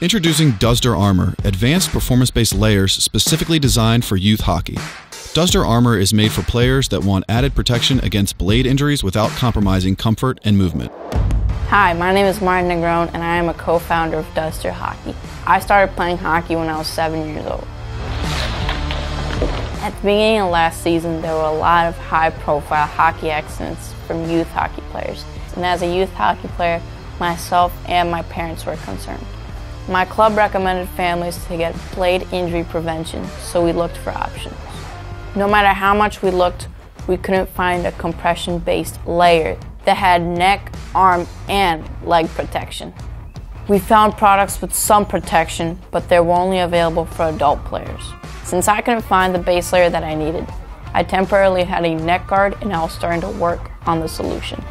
Introducing Duzter Armor, advanced performance based layers specifically designed for youth hockey. Duzter Armor is made for players that want added protection against blade injuries without compromising comfort and movement. Hi, my name is Martin Negron, and I am a co-founder of Duzter Hockey. I started playing hockey when I was seven years old. At the beginning of last season, there were a lot of high-profile hockey accidents from youth hockey players. And as a youth hockey player, myself and my parents were concerned. My club recommended families to get blade injury prevention, so we looked for options. No matter how much we looked, we couldn't find a compression-based layer that had neck, arm, and leg protection. We found products with some protection, but they were only available for adult players. Since I couldn't find the base layer that I needed, I temporarily had a neck guard and I was starting to work on the solution.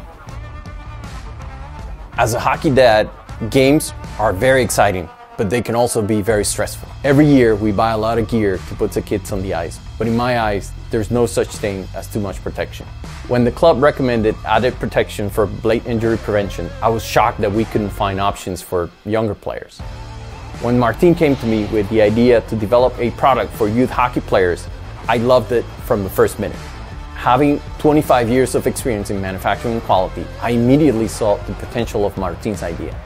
As a hockey dad, games are very exciting, but they can also be very stressful. Every year we buy a lot of gear to put the kids on the ice, but in my eyes, there's no such thing as too much protection. When the club recommended added protection for blade injury prevention, I was shocked that we couldn't find options for younger players. When Martin came to me with the idea to develop a product for youth hockey players, I loved it from the first minute. Having 25 years of experience in manufacturing quality, I immediately saw the potential of Martin's idea.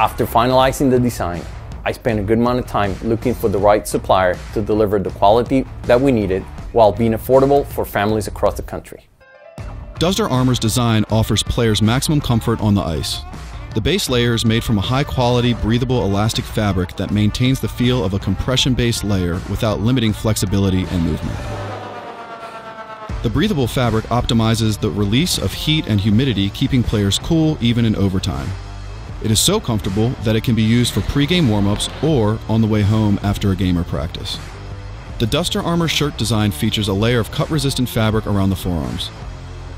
After finalizing the design, I spent a good amount of time looking for the right supplier to deliver the quality that we needed while being affordable for families across the country. Duzter Armor's design offers players maximum comfort on the ice. The base layer is made from a high quality, breathable elastic fabric that maintains the feel of a compression based layer without limiting flexibility and movement. The breathable fabric optimizes the release of heat and humidity, keeping players cool even in overtime. It is so comfortable that it can be used for pre-game warm-ups or on the way home after a game or practice. The Duzter Armor shirt design features a layer of cut-resistant fabric around the forearms.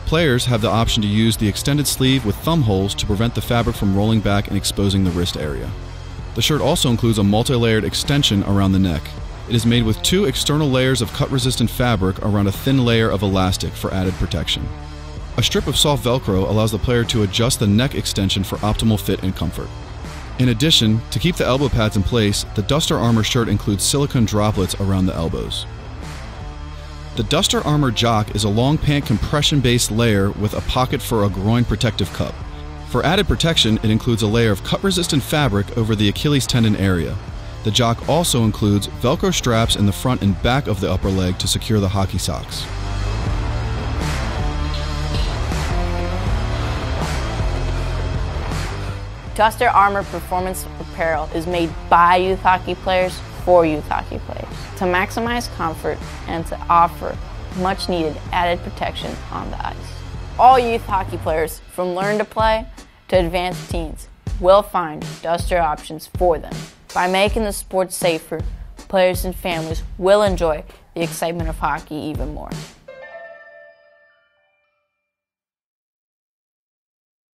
Players have the option to use the extended sleeve with thumb holes to prevent the fabric from rolling back and exposing the wrist area. The shirt also includes a multi-layered extension around the neck. It is made with two external layers of cut-resistant fabric around a thin layer of elastic for added protection. A strip of soft Velcro allows the player to adjust the neck extension for optimal fit and comfort. In addition, to keep the elbow pads in place, the Duzter Armor shirt includes silicone droplets around the elbows. The Duzter Armor Jock is a long pant compression based layer with a pocket for a groin protective cup. For added protection, it includes a layer of cut resistant fabric over the Achilles tendon area. The Jock also includes Velcro straps in the front and back of the upper leg to secure the hockey socks. Duzter Armor Performance Apparel is made by youth hockey players for youth hockey players to maximize comfort and to offer much needed added protection on the ice. All youth hockey players, from learn to play to advanced teens, will find Duzter options for them. By making the sport safer, players and families will enjoy the excitement of hockey even more.